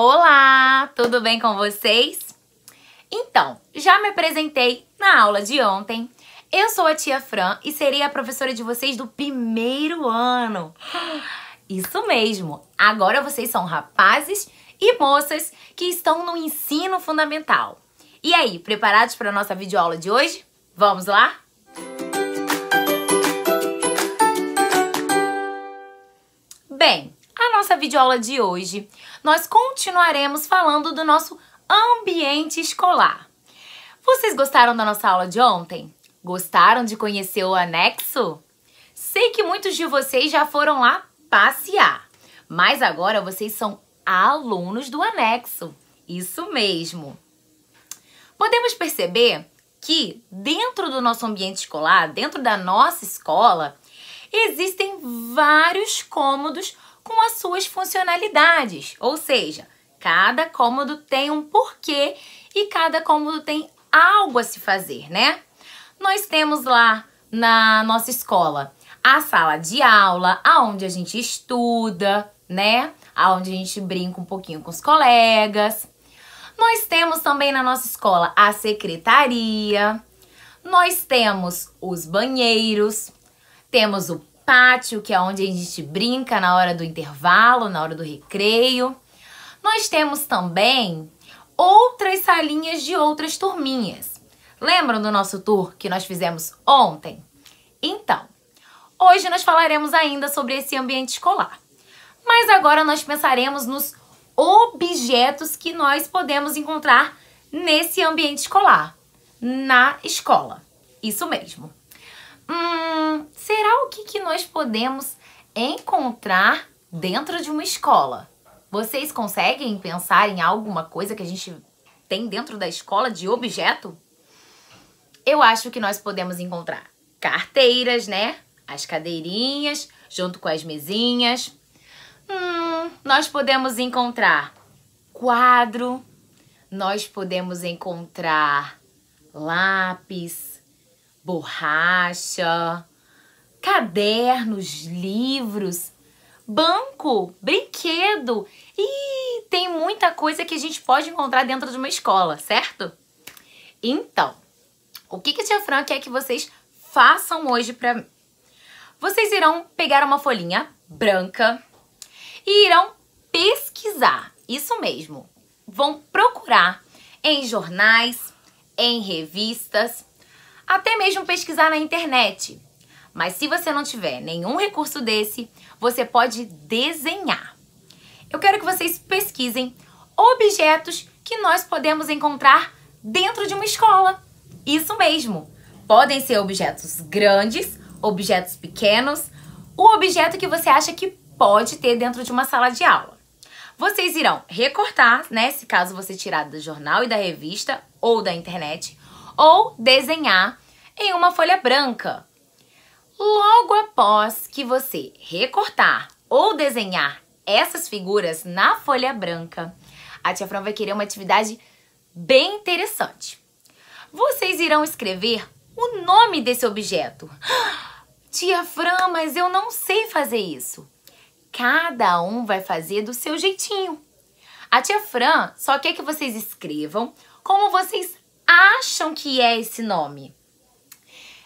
Olá, tudo bem com vocês? Então, já me apresentei na aula de ontem. Eu sou a tia Fran e serei a professora de vocês do primeiro ano. Isso mesmo, agora vocês são rapazes e moças que estão no ensino fundamental. E aí, preparados para a nossa videoaula de hoje? Vamos lá? Bem, a nossa videoaula de hoje, nós continuaremos falando do nosso ambiente escolar. Vocês gostaram da nossa aula de ontem? Gostaram de conhecer o anexo? Sei que muitos de vocês já foram lá passear, mas agora vocês são alunos do anexo. Isso mesmo. Podemos perceber que dentro do nosso ambiente escolar, dentro da nossa escola, existem vários cômodos com as suas funcionalidades, ou seja, cada cômodo tem um porquê e cada cômodo tem algo a se fazer, né? Nós temos lá na nossa escola a sala de aula, aonde a gente estuda, né? Aonde a gente brinca um pouquinho com os colegas. Nós temos também na nossa escola a secretaria. Nós temos os banheiros, temos o pátio, que é onde a gente brinca na hora do intervalo, na hora do recreio. Nós temos também outras salinhas de outras turminhas. Lembram do nosso tour que nós fizemos ontem? Então, hoje nós falaremos ainda sobre esse ambiente escolar. Mas agora nós pensaremos nos objetos que nós podemos encontrar nesse ambiente escolar, na escola. Isso mesmo. Hum, será o que, que nós podemos encontrar dentro de uma escola? Vocês conseguem pensar em alguma coisa que a gente tem dentro da escola de objeto? Eu acho que nós podemos encontrar carteiras, né? As cadeirinhas, junto com as mesinhas. Hum, nós podemos encontrar quadro, nós podemos encontrar lápis, borracha, cadernos, livros, banco, brinquedo. E tem muita coisa que a gente pode encontrar dentro de uma escola, certo? Então, o que, que a tia Fran quer que vocês façam hoje para mim? Vocês irão pegar uma folhinha branca e irão pesquisar. Isso mesmo. Vão procurar em jornais, em revistas, até mesmo pesquisar na internet. Mas se você não tiver nenhum recurso desse, você pode desenhar. Eu quero que vocês pesquisem objetos que nós podemos encontrar dentro de uma escola. Isso mesmo. Podem ser objetos grandes, objetos pequenos, o objeto que você acha que pode ter dentro de uma sala de aula. Vocês irão recortar, né, se caso você tirar do jornal e da revista ou da internet, ou desenhar em uma folha branca. Logo após que você recortar ou desenhar essas figuras na folha branca, a tia Fran vai querer uma atividade bem interessante. Vocês irão escrever o nome desse objeto. Tia Fran, mas eu não sei fazer isso. Cada um vai fazer do seu jeitinho. A tia Fran só quer que vocês escrevam como vocês acham que é esse nome.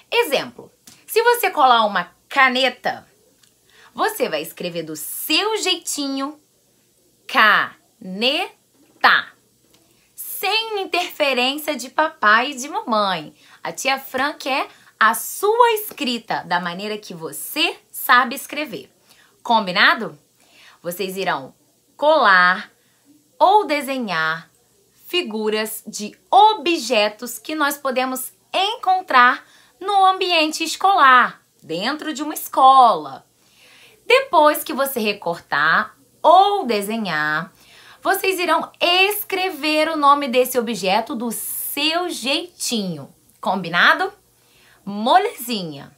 Exemplo, se você colar uma caneta, você vai escrever do seu jeitinho caneta, sem interferência de papai e de mamãe. A tia Fran quer a sua escrita da maneira que você sabe escrever. Combinado? Vocês irão colar ou desenhar figuras de objetos que nós podemos encontrar no ambiente escolar, dentro de uma escola. Depois que você recortar ou desenhar, vocês irão escrever o nome desse objeto do seu jeitinho. Combinado? Molezinha.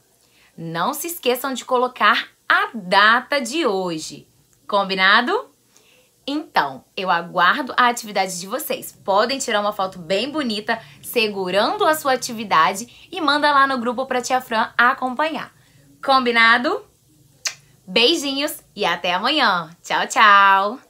Não se esqueçam de colocar a data de hoje. Combinado? Então, eu aguardo a atividade de vocês. Podem tirar uma foto bem bonita segurando a sua atividade e manda lá no grupo para tia Fran acompanhar. Combinado? Beijinhos e até amanhã. Tchau, tchau!